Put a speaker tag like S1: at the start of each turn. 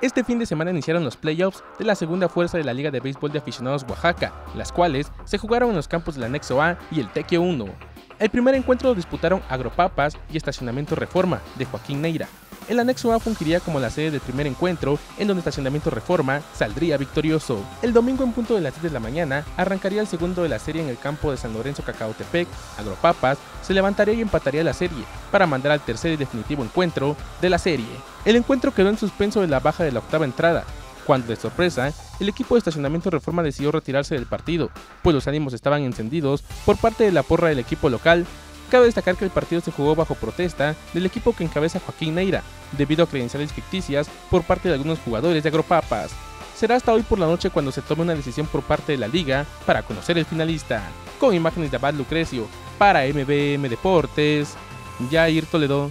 S1: Este fin de semana iniciaron los playoffs de la segunda fuerza de la Liga de Béisbol de Aficionados Oaxaca, las cuales se jugaron en los campos del Anexo A y el Tequio 1. El primer encuentro lo disputaron Agropapas y Estacionamiento Reforma, de Joaquín Neira. El anexo A fungiría como la sede del primer encuentro, en donde Estacionamiento Reforma saldría victorioso. El domingo en punto de las 10 de la mañana arrancaría el segundo de la serie en el campo de San Lorenzo Cacaotepec. Agropapas se levantaría y empataría la serie, para mandar al tercer y definitivo encuentro de la serie. El encuentro quedó en suspenso de la baja de la octava entrada, cuando de sorpresa, el equipo de estacionamiento Reforma decidió retirarse del partido, pues los ánimos estaban encendidos por parte de la porra del equipo local. Cabe destacar que el partido se jugó bajo protesta del equipo que encabeza Joaquín Neira, debido a credenciales ficticias por parte de algunos jugadores de Agropapas. Será hasta hoy por la noche cuando se tome una decisión por parte de la liga para conocer el finalista. Con imágenes de Abad Lucrecio, para MBM Deportes, Jair Toledo.